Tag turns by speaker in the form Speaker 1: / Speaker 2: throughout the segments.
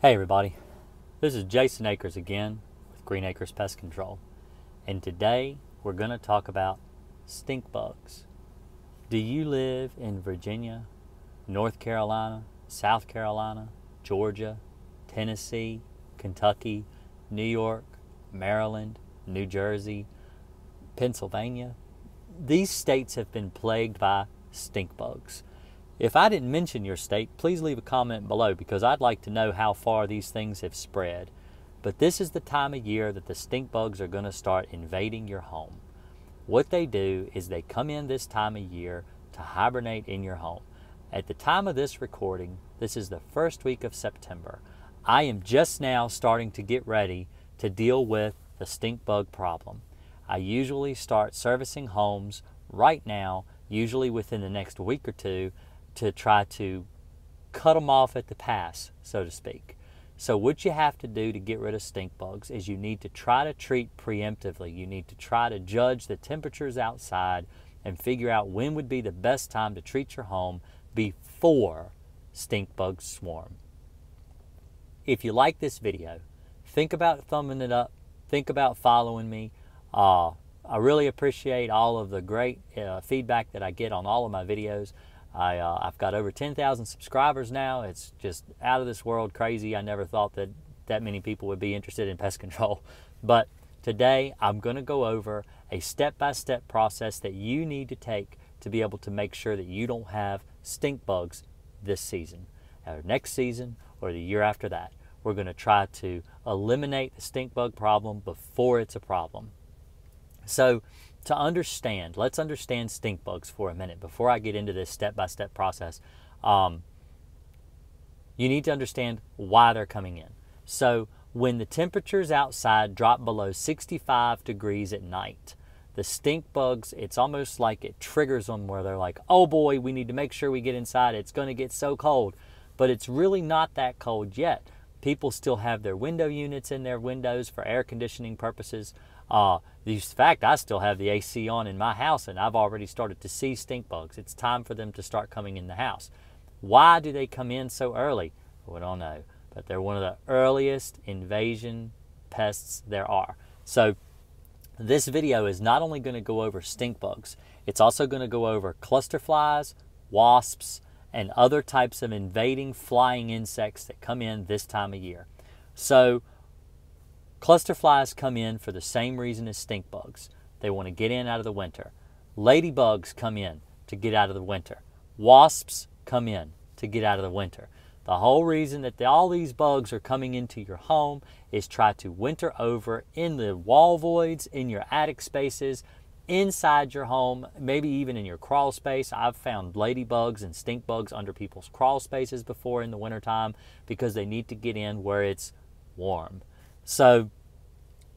Speaker 1: Hey everybody, this is Jason Akers again with Green Akers Pest Control, and today we're going to talk about stink bugs. Do you live in Virginia, North Carolina, South Carolina, Georgia, Tennessee, Kentucky, New York, Maryland, New Jersey, Pennsylvania? These states have been plagued by stink bugs. If I didn't mention your state, please leave a comment below because I'd like to know how far these things have spread. But this is the time of year that the stink bugs are going to start invading your home. What they do is they come in this time of year to hibernate in your home. At the time of this recording, this is the first week of September. I am just now starting to get ready to deal with the stink bug problem. I usually start servicing homes right now, usually within the next week or two, to try to cut them off at the pass, so to speak. So, what you have to do to get rid of stink bugs is you need to try to treat preemptively. You need to try to judge the temperatures outside and figure out when would be the best time to treat your home before stink bugs swarm. If you like this video, think about thumbing it up, think about following me. Uh, I really appreciate all of the great uh, feedback that I get on all of my videos. I, uh, I've got over 10,000 subscribers now. It's just out of this world crazy. I never thought that that many people would be interested in pest control. But today I'm going to go over a step by step process that you need to take to be able to make sure that you don't have stink bugs this season, or next season, or the year after that. We're going to try to eliminate the stink bug problem before it's a problem. So, to understand, let's understand stink bugs for a minute before I get into this step by step process. Um, you need to understand why they're coming in. So, when the temperatures outside drop below 65 degrees at night, the stink bugs, it's almost like it triggers them where they're like, oh boy, we need to make sure we get inside. It's going to get so cold. But it's really not that cold yet. People still have their window units in their windows for air conditioning purposes. Uh, the fact, I still have the AC on in my house and I've already started to see stink bugs. It's time for them to start coming in the house. Why do they come in so early? We don't know, but they're one of the earliest invasion pests there are. So, this video is not only going to go over stink bugs, it's also going to go over cluster flies, wasps, and other types of invading flying insects that come in this time of year. So, Cluster flies come in for the same reason as stink bugs. They want to get in out of the winter. Ladybugs come in to get out of the winter. Wasps come in to get out of the winter. The whole reason that the, all these bugs are coming into your home is try to winter over in the wall voids, in your attic spaces, inside your home, maybe even in your crawl space. I've found ladybugs and stink bugs under people's crawl spaces before in the wintertime because they need to get in where it's warm. So,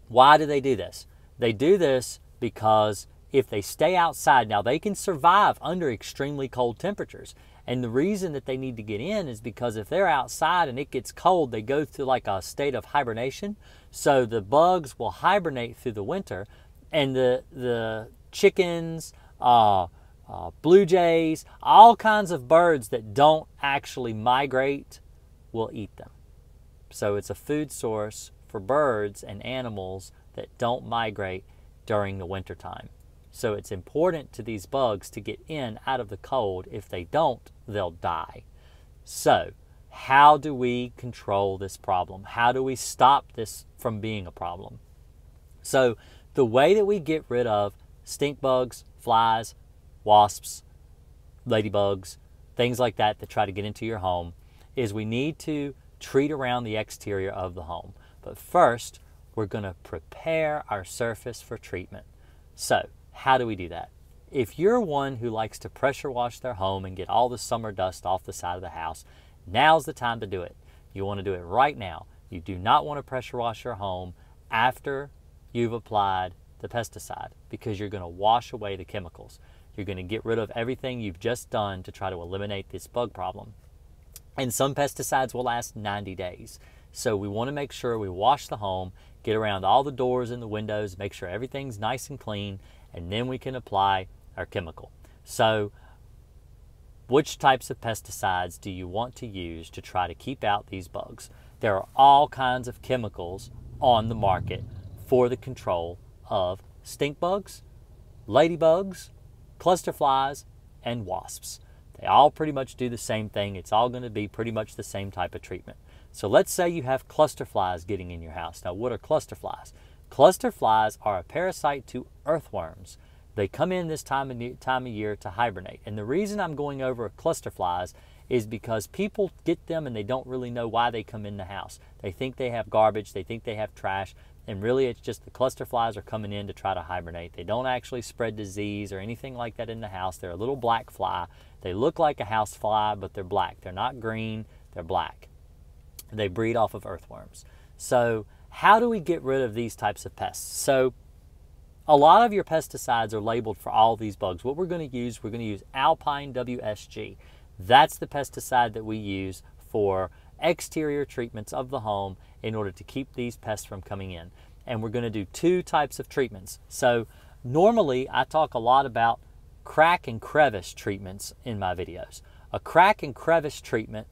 Speaker 1: why do they do this? They do this because if they stay outside, now they can survive under extremely cold temperatures. And the reason that they need to get in is because if they're outside and it gets cold, they go through like a state of hibernation. So the bugs will hibernate through the winter, and the the chickens, uh, uh, blue jays, all kinds of birds that don't actually migrate will eat them. So it's a food source for birds and animals that don't migrate during the wintertime. So it's important to these bugs to get in out of the cold. If they don't, they'll die. So, how do we control this problem? How do we stop this from being a problem? So, the way that we get rid of stink bugs, flies, wasps, ladybugs, things like that that try to get into your home is we need to treat around the exterior of the home. But first, we're going to prepare our surface for treatment. So, how do we do that? If you're one who likes to pressure wash their home and get all the summer dust off the side of the house, now's the time to do it. You want to do it right now. You do not want to pressure wash your home after you've applied the pesticide because you're going to wash away the chemicals. You're going to get rid of everything you've just done to try to eliminate this bug problem. And some pesticides will last 90 days. So we want to make sure we wash the home, get around all the doors and the windows, make sure everything's nice and clean, and then we can apply our chemical. So which types of pesticides do you want to use to try to keep out these bugs? there are all kinds of chemicals on the market for the control of stink bugs, ladybugs, cluster flies, and wasps. They all pretty much do the same thing. It's all going to be pretty much the same type of treatment. So let's say you have cluster flies getting in your house. Now, what are cluster flies? Cluster flies are a parasite to earthworms. They come in this time of, time of year to hibernate. And the reason I'm going over cluster flies is because people get them and they don't really know why they come in the house. They think they have garbage, they think they have trash, and really it's just the cluster flies are coming in to try to hibernate. They don't actually spread disease or anything like that in the house. They're a little black fly. They look like a house fly, but they're black. They're not green, they're black. They breed off of earthworms. So, how do we get rid of these types of pests? So, a lot of your pesticides are labeled for all these bugs. What we're going to use, we're going to use Alpine WSG. That's the pesticide that we use for exterior treatments of the home in order to keep these pests from coming in. And we're going to do two types of treatments. So, normally I talk a lot about crack and crevice treatments in my videos. A crack and crevice treatment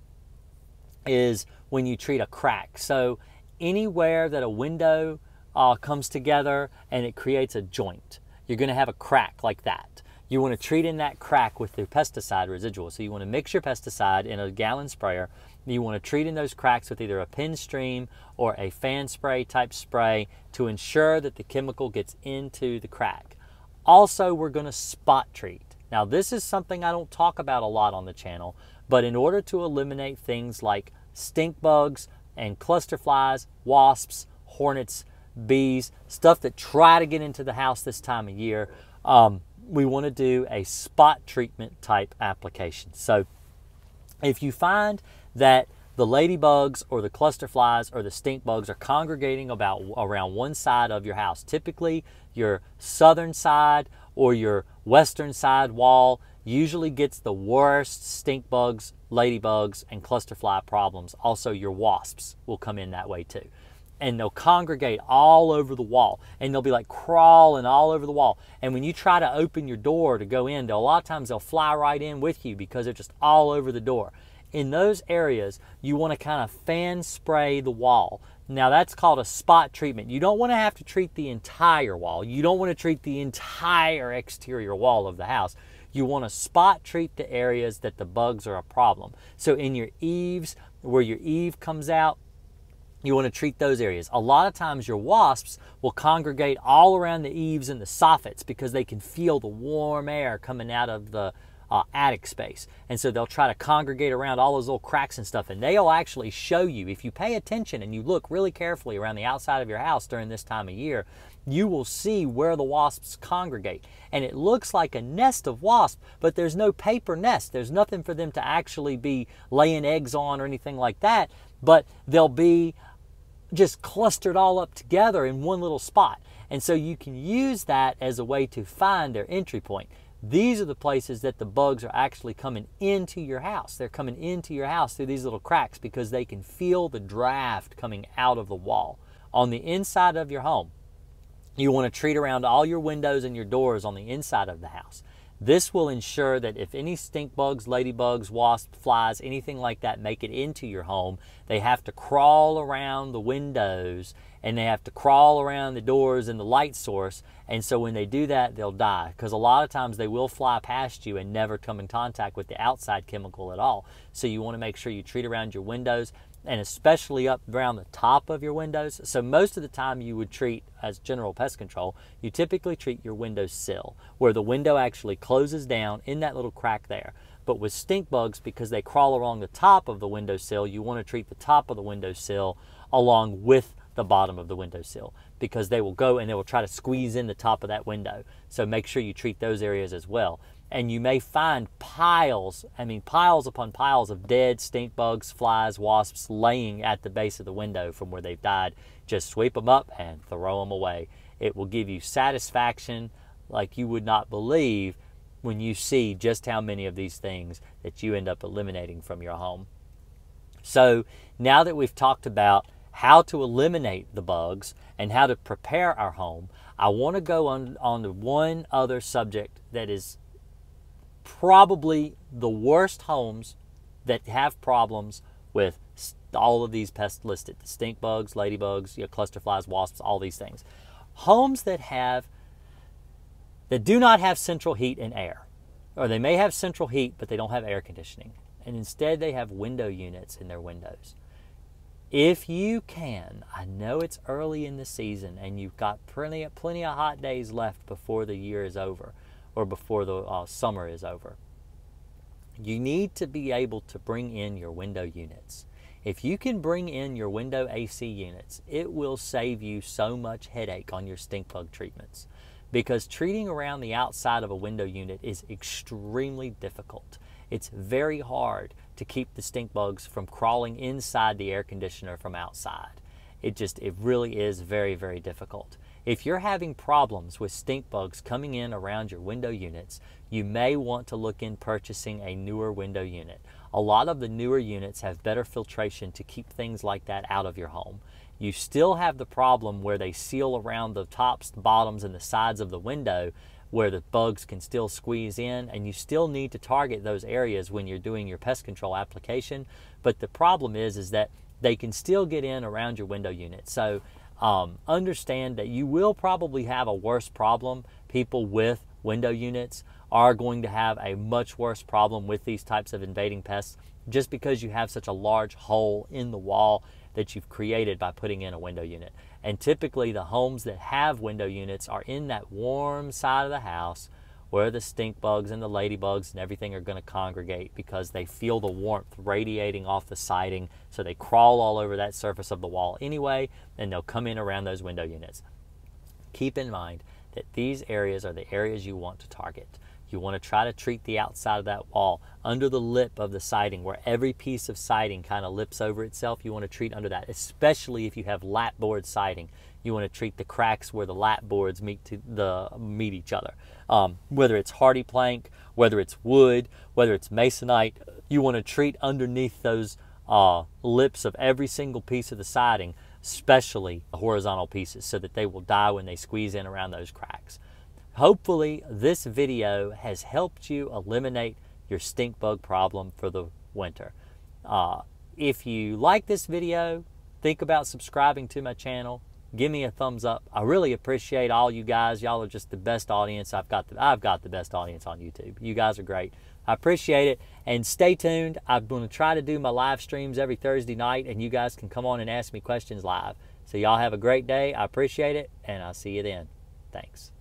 Speaker 1: is when you treat a crack. So, anywhere that a window uh, comes together and it creates a joint, you're going to have a crack like that. You want to treat in that crack with the pesticide residual. So, you want to mix your pesticide in a gallon sprayer. You want to treat in those cracks with either a pin stream or a fan spray type spray to ensure that the chemical gets into the crack. Also, we're going to spot treat. Now, this is something I don't talk about a lot on the channel, but in order to eliminate things like stink bugs and cluster flies, wasps, hornets, bees, stuff that try to get into the house this time of year, um, we want to do a spot treatment type application. So if you find that the ladybugs or the cluster flies or the stink bugs are congregating about around one side of your house, typically your southern side or your western side wall usually gets the worst stink bugs, ladybugs, and clusterfly problems. Also, your wasps will come in that way too. And they'll congregate all over the wall and they'll be like crawling all over the wall. And when you try to open your door to go in, a lot of times they'll fly right in with you because they're just all over the door. In those areas, you want to kind of fan spray the wall. Now, that's called a spot treatment. You don't want to have to treat the entire wall. You don't want to treat the entire exterior wall of the house. You want to spot treat the areas that the bugs are a problem. So in your eaves, where your eave comes out, you want to treat those areas. A lot of times your wasps will congregate all around the eaves and the soffits because they can feel the warm air coming out of the uh, attic space. And so they'll try to congregate around all those little cracks and stuff. And they'll actually show you, if you pay attention and you look really carefully around the outside of your house during this time of year, you will see where the wasps congregate. And it looks like a nest of wasps, but there's no paper nest. There's nothing for them to actually be laying eggs on or anything like that, but they'll be just clustered all up together in one little spot. And so you can use that as a way to find their entry point. These are the places that the bugs are actually coming into your house. They're coming into your house through these little cracks because they can feel the draft coming out of the wall. On the inside of your home, you want to treat around all your windows and your doors on the inside of the house. This will ensure that if any stink bugs, ladybugs, wasps, flies, anything like that make it into your home, they have to crawl around the windows and they have to crawl around the doors and the light source. And so when they do that, they'll die because a lot of times they will fly past you and never come in contact with the outside chemical at all. So you want to make sure you treat around your windows and especially up around the top of your windows. So most of the time you would treat as general pest control, you typically treat your window sill where the window actually closes down in that little crack there. But with stink bugs, because they crawl along the top of the windowsill, you want to treat the top of the windowsill along with the bottom of the windowsill because they will go and they will try to squeeze in the top of that window. So make sure you treat those areas as well. And you may find piles, I mean, piles upon piles of dead stink bugs, flies, wasps laying at the base of the window from where they've died. Just sweep them up and throw them away. It will give you satisfaction like you would not believe when you see just how many of these things that you end up eliminating from your home. So now that we've talked about how to eliminate the bugs, and how to prepare our home, I want to go on, on to one other subject that is probably the worst homes that have problems with all of these pests listed: the stink bugs, ladybugs, you know, cluster flies, wasps, all these things. Homes that have that do not have central heat and air, or they may have central heat but they don't have air conditioning, and instead they have window units in their windows. If you can, I know it's early in the season and you've got plenty of, plenty of hot days left before the year is over or before the uh, summer is over. You need to be able to bring in your window units. If you can bring in your window AC units, it will save you so much headache on your stink bug treatments because treating around the outside of a window unit is extremely difficult. It's very hard to keep the stink bugs from crawling inside the air conditioner from outside. It just, it really is very, very difficult. If you're having problems with stink bugs coming in around your window units, you may want to look in purchasing a newer window unit. A lot of the newer units have better filtration to keep things like that out of your home. You still have the problem where they seal around the tops, bottoms, and the sides of the window where the bugs can still squeeze in, and you still need to target those areas when you're doing your pest control application. But the problem is, is that they can still get in around your window unit. So um, understand that you will probably have a worse problem. People with window units are going to have a much worse problem with these types of invading pests just because you have such a large hole in the wall that you've created by putting in a window unit. And typically, the homes that have window units are in that warm side of the house where the stink bugs and the ladybugs and everything are going to congregate because they feel the warmth radiating off the siding. So they crawl all over that surface of the wall anyway, and they'll come in around those window units. Keep in mind that these areas are the areas you want to target. You want to try to treat the outside of that wall under the lip of the siding where every piece of siding kind of lips over itself. You want to treat under that, especially if you have lap board siding. You want to treat the cracks where the lap boards meet to the meet each other. Um, whether it's HardiePlank, whether it's wood, whether it's masonite, you want to treat underneath those uh, lips of every single piece of the siding, especially the horizontal pieces, so that they will die when they squeeze in around those cracks. Hopefully, this video has helped you eliminate your stink bug problem for the winter. Uh, if you like this video, think about subscribing to my channel. Give me a thumbs up. I really appreciate all you guys. Y'all are just the best audience. I've got the, I've got the best audience on YouTube. You guys are great. I appreciate it. And stay tuned. I'm going to try to do my live streams every Thursday night, and you guys can come on and ask me questions live. So, y'all have a great day. I appreciate it, and I'll see you then. Thanks.